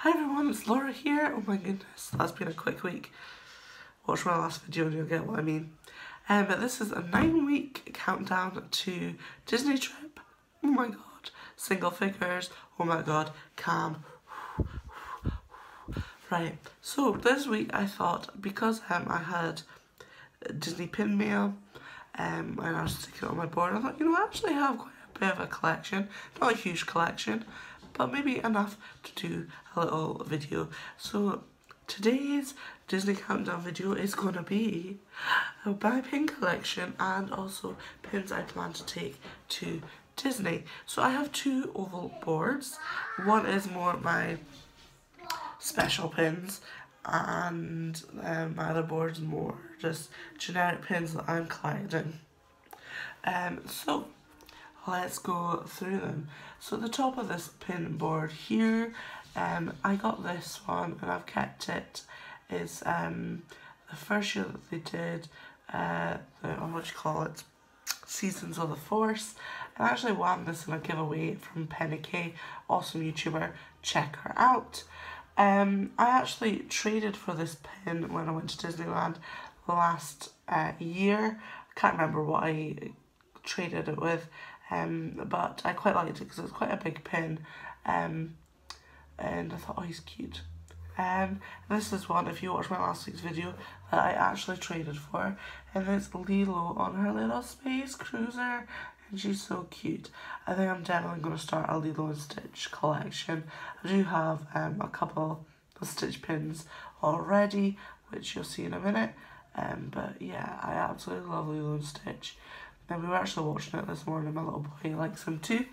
Hi everyone, it's Laura here. Oh my goodness, that's been a quick week. Watch my last video and you'll get what I mean. Um, but this is a nine week countdown to Disney trip. Oh my god, single figures. Oh my god, calm. Right, so this week I thought because um, I had Disney pin mail um, and I was sticking it on my board, I thought, you know, I actually have quite a bit of a collection. Not a huge collection, but maybe enough to do a little video. So today's Disney Countdown video is going to be my pin collection and also pins I plan to take to Disney. So I have two oval boards. One is more my special pins and um, my other board's more just generic pins that I'm collecting. Um, so let's go through them. So the top of this pin board here, um, I got this one and I've kept it. It's um, the first year that they did, uh, the, what you call it, Seasons of the Force. I actually won this in a giveaway from Penny K, awesome YouTuber, check her out. Um, I actually traded for this pin when I went to Disneyland last uh, year. I can't remember what I traded it with, um, but I quite liked it because it's quite a big pin, um, and I thought, oh, he's cute. Um, this is one, if you watched my last week's video, that I actually traded for, and it's Lilo on her little space cruiser, and she's so cute. I think I'm definitely going to start a Lilo and Stitch collection. I do have um, a couple of Stitch pins already, which you'll see in a minute, um, but yeah, I absolutely love Lilo and Stitch. And we were actually watching it this morning, my little boy likes them too.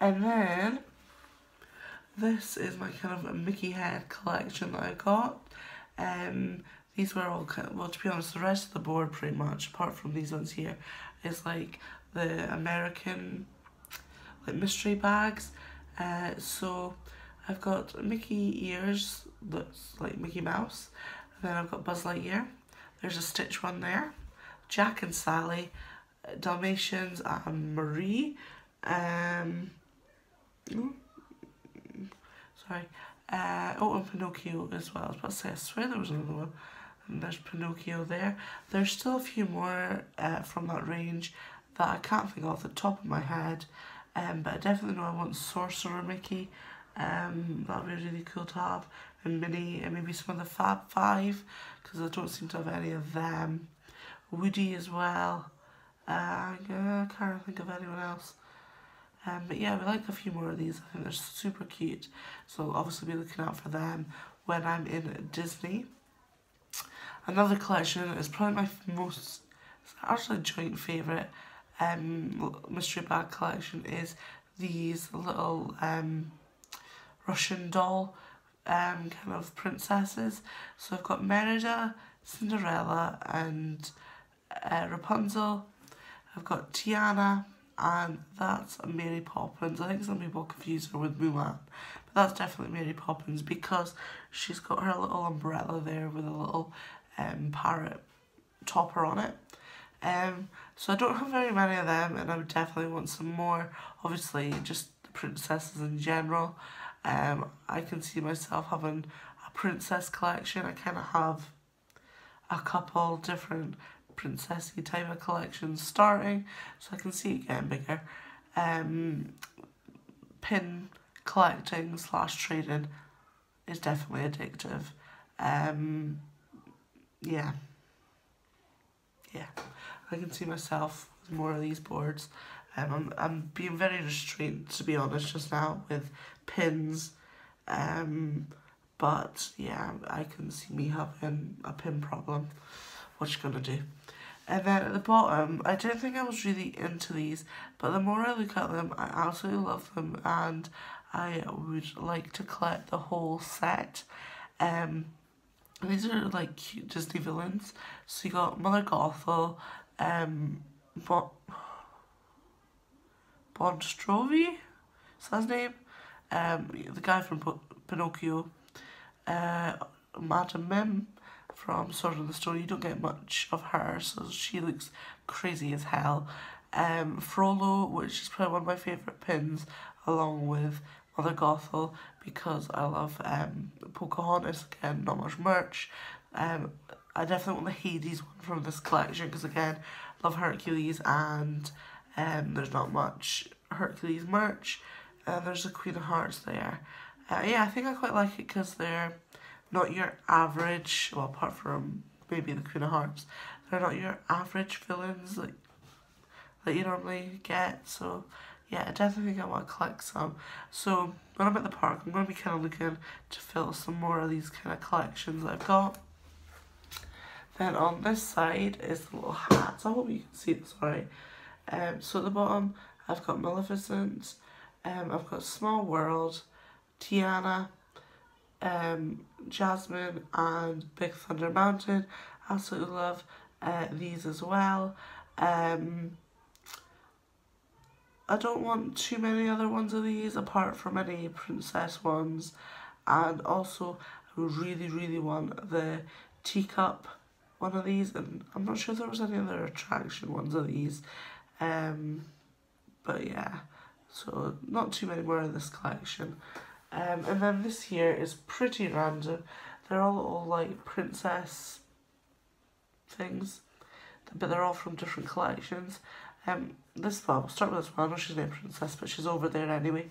And then, this is my kind of Mickey head collection that I got. Um, these were all kind of, well to be honest, the rest of the board pretty much, apart from these ones here, is like the American like mystery bags. Uh, so I've got Mickey ears, that's like Mickey Mouse. And then I've got Buzz Lightyear. There's a Stitch one there. Jack and Sally, Dalmatians and Marie. Um, sorry. Uh, oh, and Pinocchio as well. I was about to say, I swear there was another one. And there's Pinocchio there. There's still a few more uh, from that range that I can't think off the top of my head. Um, but I definitely know I want Sorcerer Mickey. Um, that would be really cool to have. And Minnie, and maybe some of the Fab Five, because I don't seem to have any of them. Woody as well. Uh, I can't think of anyone else. Um, but yeah, we like a few more of these. I think they're super cute. So I'll obviously be looking out for them when I'm in Disney. Another collection is probably my most, actually joint favourite um, mystery bag collection is these little um, Russian doll um, kind of princesses. So I've got Merida, Cinderella and uh, Rapunzel. I've got Tiana and that's Mary Poppins. I think some people confuse her with Mulan, but that's definitely Mary Poppins because she's got her little umbrella there with a little um, parrot topper on it. Um, so I don't have very many of them and I would definitely want some more. Obviously, just princesses in general. Um, I can see myself having a princess collection. I kind of have a couple different princessy type of collections starting, so I can see it getting bigger. Um, pin collecting slash trading is definitely addictive. Um, yeah. Yeah. I can see myself with more of these boards. Um, I'm, I'm being very restrained, to be honest, just now with pins. Um, but yeah, I can see me having a pin problem. What you gonna do? And then at the bottom, I don't think I was really into these, but the more I look at them, I absolutely love them, and I would like to collect the whole set. Um, these are like cute Disney villains. So you got Mother Gothel, um, bon Bonstrovi, is that his name? Um, the guy from Pinocchio, uh, Madame Mim from Sword of the Stone. You don't get much of her, so she looks crazy as hell. Um, Frollo, which is probably one of my favourite pins, along with Mother Gothel because I love um, Pocahontas. Again, not much merch. Um, I definitely want the Hades one from this collection because again, love Hercules and um, there's not much Hercules merch. Uh, there's the Queen of Hearts there. Uh, yeah, I think I quite like it because they're not your average, well apart from maybe the Queen of Hearts, they're not your average villains like that you normally get. So yeah, I definitely think I want to collect some. So when I'm at the park, I'm going to be kind of looking to fill some more of these kind of collections I've got. Then on this side is the little hats. I hope you can see this alright. Um, so at the bottom, I've got Maleficent, um, I've got Small World, Tiana, um, Jasmine, and Big Thunder Mountain. Absolutely love uh, these as well. Um, I don't want too many other ones of these apart from any princess ones. And also, I really, really want the teacup one of these. And I'm not sure there was any other attraction ones of these. Um, but yeah, so not too many more in this collection. Um, and then this here is pretty random. They're all little like princess things, but they're all from different collections. Um, this well, will start with this one. I know she's named Princess, but she's over there anyway.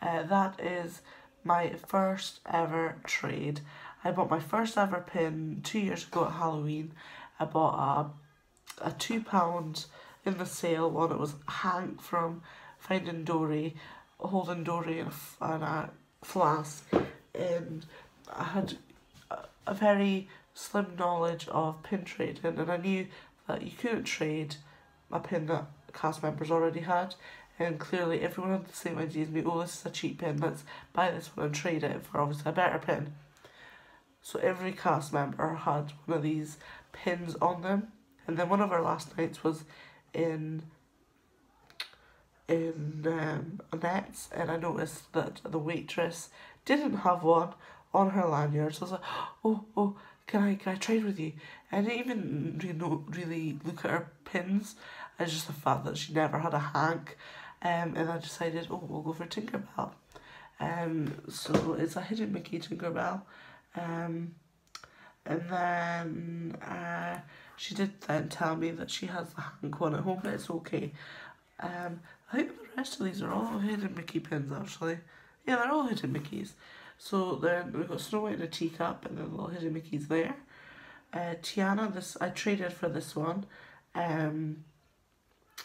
Uh, that is my first ever trade. I bought my first ever pin two years ago at Halloween. I bought a, a two pound in the sale one. It was Hank from Finding Dory, holding Dory in a, in a flask. And I had a, a very slim knowledge of pin trading and I knew that you couldn't trade a pin that cast members already had and clearly everyone had the same idea as me, oh this is a cheap pin, let's buy this one and trade it for obviously a better pin. So every cast member had one of these pins on them and then one of our last nights was in in um, Annette's and I noticed that the waitress didn't have one on her lanyard so I was like oh oh can I can I trade with you? I didn't even you know really look at her pins. It's just the fact that she never had a Hank, um, and I decided oh we'll go for Tinkerbell. Um, so it's a hidden Mickey Tinkerbell, um, and then uh, she did then tell me that she has the Hank one at home, but it's okay. Um, I think the rest of these are all hidden Mickey pins actually. Yeah, they're all hidden Mickeys. So then we've got Snow White in a teacup and then little hidden Mickey's there. Uh, Tiana, this I traded for this one. Um,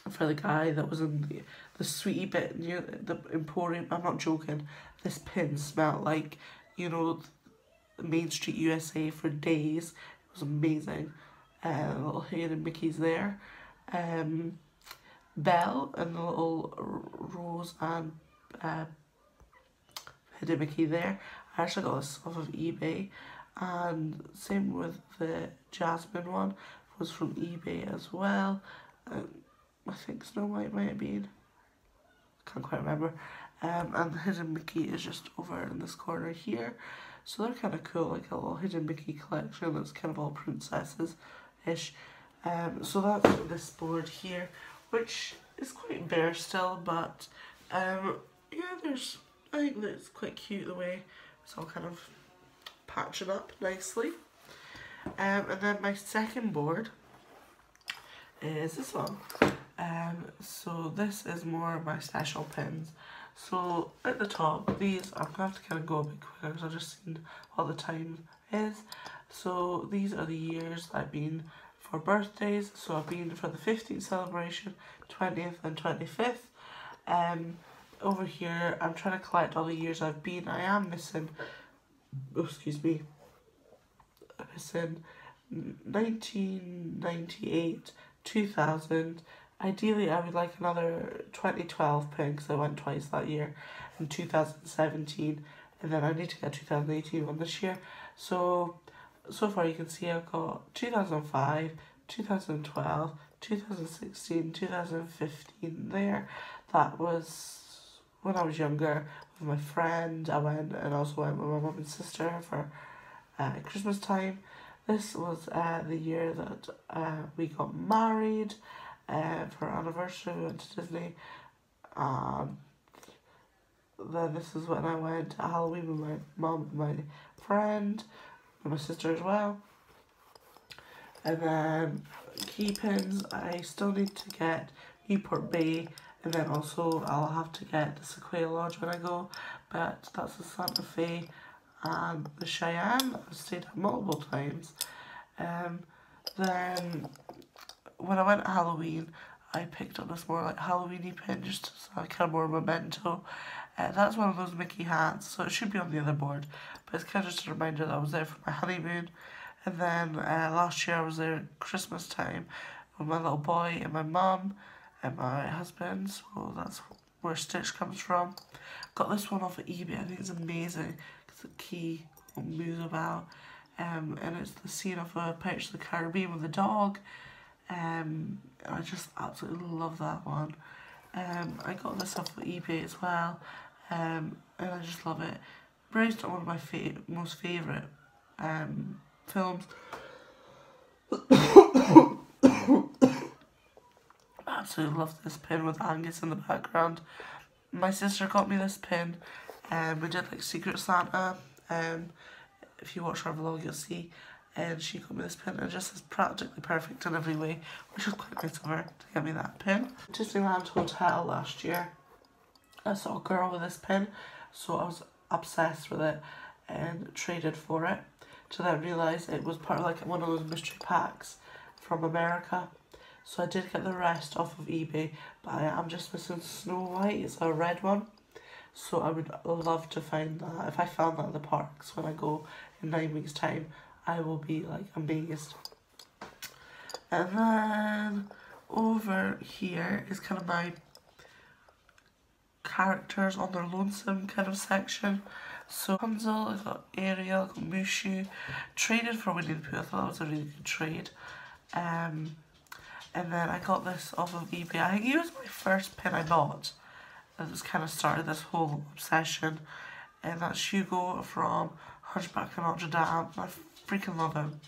for the guy that was in the, the sweetie bit near the Emporium. I'm not joking. This pin smelled like, you know, Main Street USA for days. It was amazing. Uh, little hidden Mickey's there. Um, Belle and the little Rose and uh, hidden Mickey there. I actually got this off of eBay and same with the Jasmine one was from eBay as well. Um, I think Snow White might have been. Can't quite remember. Um, and the Hidden Mickey is just over in this corner here. So they're kind of cool, like a little Hidden Mickey collection that's kind of all princesses-ish. Um, so that's this board here, which is quite bare still, but um, yeah, there's I think that's quite cute the way it's all kind of patching up nicely. Um, and then my second board is this one. Um, so this is more of my special pins. So at the top, these, I'm going to have to kind of go a bit quicker because I've just seen what the time is. So these are the years I've been for birthdays. So I've been for the 15th celebration, 20th and 25th. Um, over here, I'm trying to collect all the years I've been. I am missing, oh, excuse me, I'm missing 1998, 2000. Ideally, I would like another 2012 pin because I went twice that year, in 2017, and then I need to get 2018 one this year. So, so far you can see I've got 2005, 2012, 2016, 2015 there. That was when I was younger with my friend. I went and also went with my mum and sister for uh, Christmas time. This was uh, the year that uh, we got married uh, for our anniversary. We went to Disney. Um, then this is when I went to Halloween with my mum and my friend, my sister as well. And then key pins, I still need to get Newport Bay, and then also I'll have to get the Sequoia Lodge when I go, but that's the Santa Fe and the Cheyenne. I've stayed at multiple times. Um, then when I went Halloween, I picked up this more like Halloweeny pin just as a kind of more memento. Uh, that's one of those Mickey hats, so it should be on the other board. But it's kind of just a reminder that I was there for my honeymoon. And then uh, last year I was there at Christmas time with my little boy and my mum and my husband. So that's where Stitch comes from. Got this one off of eBay. I think it's amazing. It's a key moves about. Um, and it's the scene of a Pirates of the Caribbean with a dog. Um, I just absolutely love that one. Um, I got this off of eBay as well, um, and I just love it. Brave's not one of my fa most favourite um, films. absolutely love this pin with Angus in the background. My sister got me this pin, and um, we did like Secret Santa. Um, if you watch our vlog, you'll see and she got me this pin and just is practically perfect in every way which is quite nice of her to get me that pin. Disneyland Hotel last year I saw a girl with this pin so I was obsessed with it and traded for it. To then realise it was part of like one of those mystery packs from America. So I did get the rest off of eBay but I am just missing Snow White, it's a red one. So I would love to find that. If I found that in the parks when I go in nine weeks time I will be like amazed. And then over here is kind of my characters on their lonesome kind of section. So Hansel, I got Ariel, I got Mushu, traded for Winnie the Pooh, I thought that was a really good trade. Um, and then I got this off of eBay, I think it was my first pin I bought. That was kind of started this whole obsession. And that's Hugo from Hunchback of Notre Dame. I freaking love him.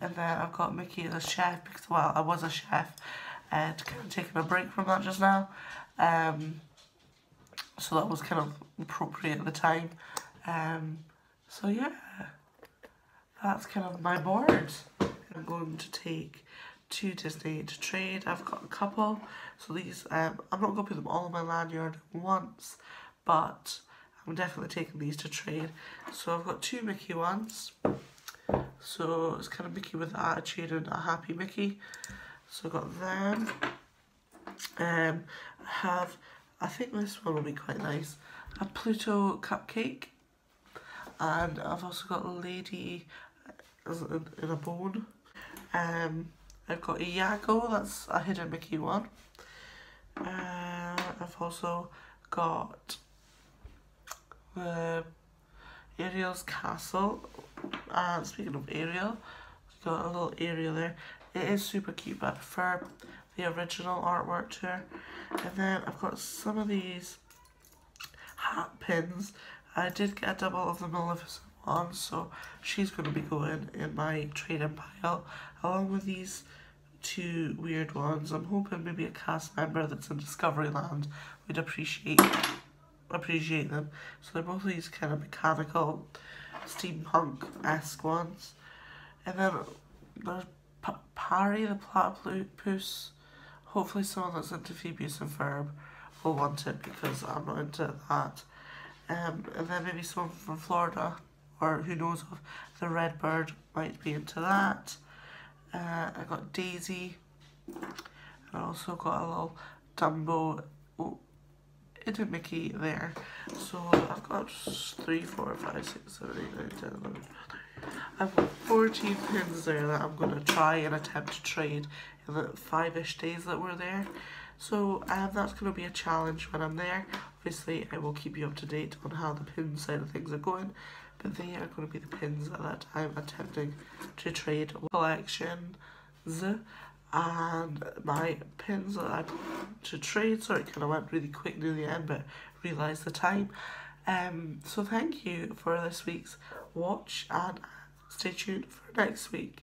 And then I've got Mickey as a chef because, well, I was a chef and kind of taking a break from that just now. Um, so that was kind of appropriate at the time. Um, so yeah, that's kind of my board. I'm going to take to Disney to trade. I've got a couple. So these, um, I'm not going to put them all on my lanyard once, but I'm definitely taking these to trade. So I've got two Mickey ones. So it's kind of Mickey with attitude and a happy Mickey. So I've got them. Um, I have, I think this one will be quite nice, a Pluto cupcake. And I've also got a lady in a bone. Um, I've got Iago, that's a hidden Mickey one. Uh, I've also got the Ariel's castle. And speaking of Ariel, got a little Ariel there. It is super cute, but I prefer the original artwork to her. And then I've got some of these hat pins. I did get a double of the Maleficent one, so she's going to be going in my trading pile, along with these two weird ones. I'm hoping maybe a cast member that's in Discoveryland would appreciate appreciate them. So they're both these kind of mechanical, steampunk-esque ones. And then there's P Perry the Platypus. Hopefully someone that's into Phineas and Ferb will want it because I'm not into that. Um, and then maybe someone from Florida or who knows of the red bird might be into that. Uh, I got Daisy. I also got a little Dumbo. Oh, into Mickey there. So I've got 3, 4, 5, 6, 7, 8, 9, 10, 11, I've got 14 pins there that I'm going to try and attempt to trade in the five-ish days that we're there. So um, that's going to be a challenge when I'm there. Obviously, I will keep you up to date on how the pin side of things are going. But they are going to be the pins that I'm attempting to trade collections and my pins that I put to trade. Sorry, it kind of went really quick near the end, but realised the time. Um, so thank you for this week's watch and stay tuned for next week.